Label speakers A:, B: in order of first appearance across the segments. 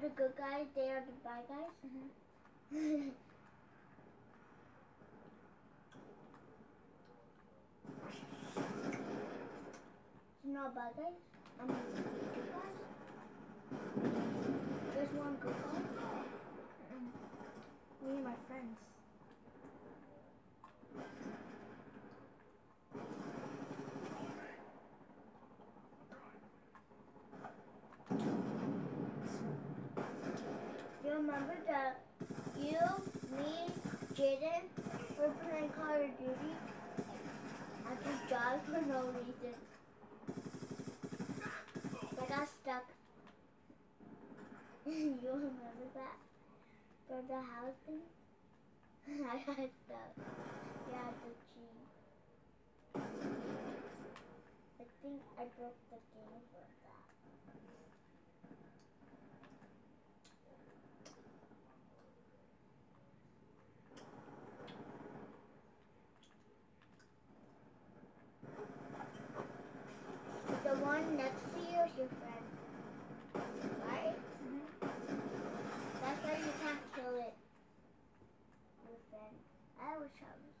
A: The
B: good guys, they are the bad guys? Mm-hmm. no bad guys? I mean, good guys? There's one good guy? Me and my friends. You remember that you, me, Jaden, were playing Call of Duty? I just died for no reason. I got stuck. you remember that? For the house thing? I got stuck. Yeah, the cheat. I think I broke the game for that. The one next to you is your friend. Right? That's why you can't kill it. Your friend. I wish I was.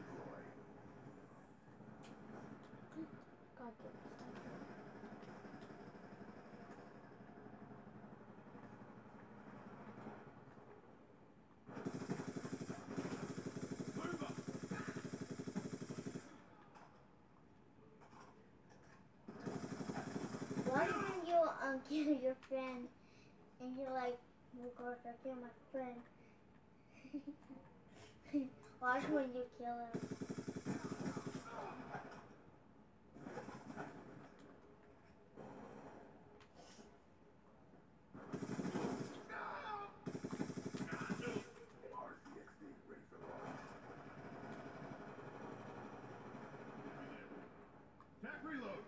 B: um kill your friend, and you're like, oh gosh, I killed my friend. Watch when you kill him.
C: RCXD ready for launch. Tac reload.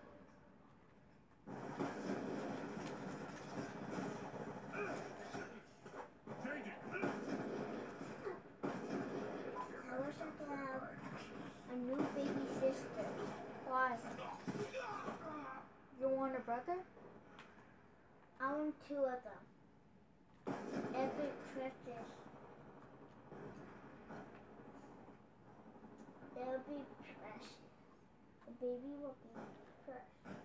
C: Change it.
B: I wish I could have a new baby sister. Why?
D: You want a brother?
B: I want two of them. Every precious. They'll be precious. The baby will be precious.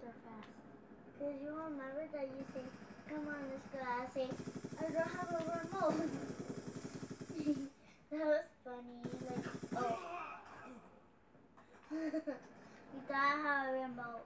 D: Gotta fast.
B: Because you remember that you say, come on, let's go. I say, I don't have a remote. that was funny. Like, oh. you I have a remote.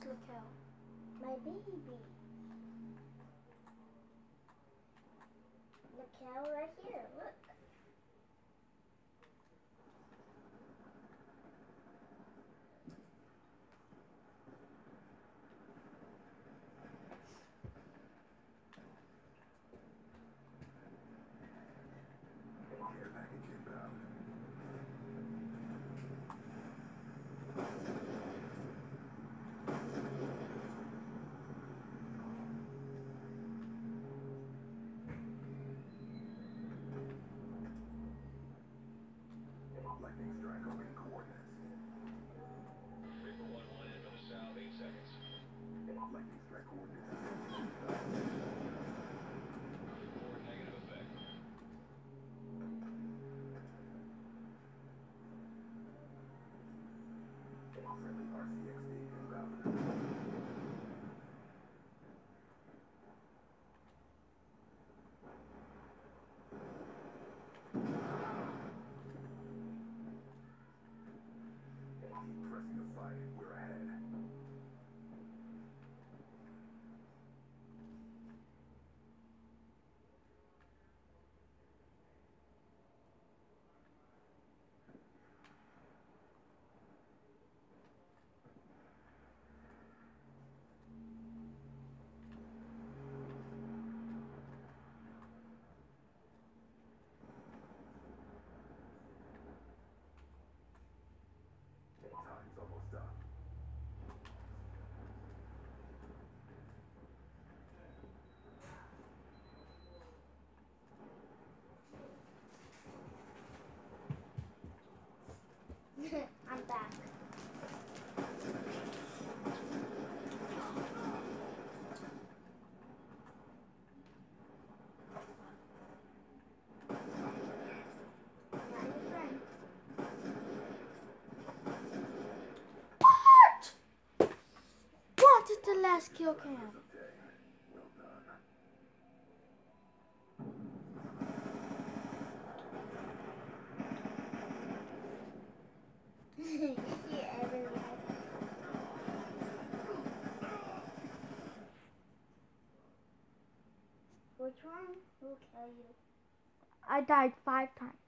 D: Who's out.
B: My baby. The cow right here,
D: last kill cam.
C: Which one
B: will kill you?
D: I died five times.